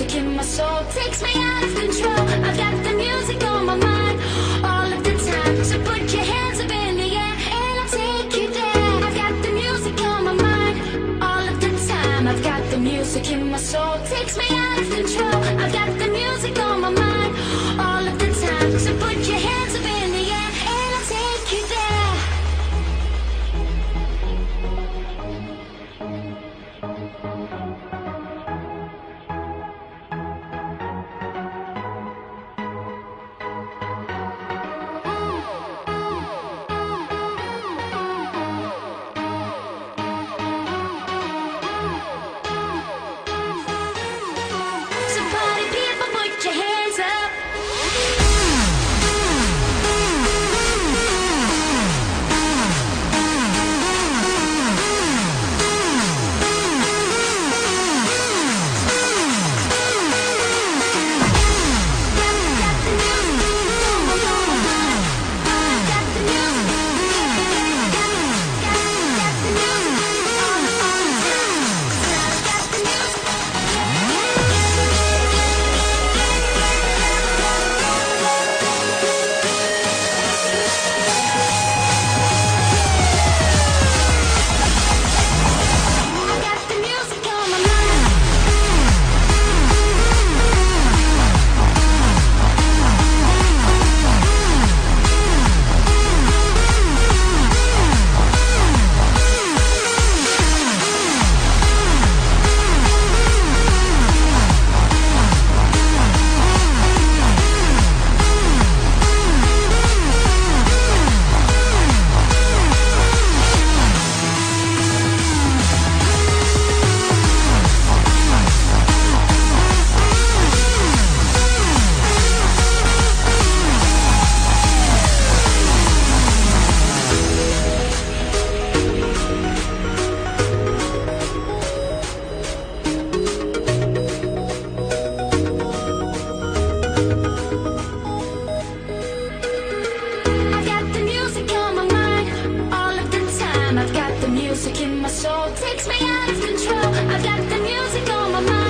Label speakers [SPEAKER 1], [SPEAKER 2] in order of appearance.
[SPEAKER 1] music in my soul takes me out of control. I've got the music on my mind all of the time. So put your hands up in the air and I'll take you there. I've got the music on my mind all of the time. I've got the music in my soul takes me out of control. I've got the music on my mind all of the time. So put your hands music in my soul takes me out of control. I've got the music on my mind.